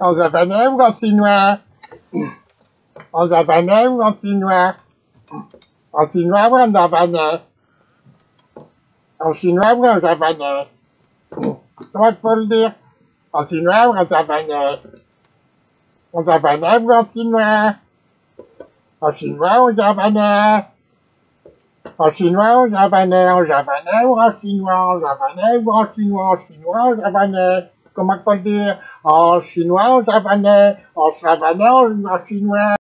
En japonais ou en chinois En chinois chinois ou en chinois japonais Comment il faut le dire En chinois en japonais En japonais ou en chinois chinois ou en chinois en japonais, en japonais ou en chinois, en japonais ou en chinois, en chinois, en japonais. Comment le dire? En chinois, en japonais, en ou en chinois.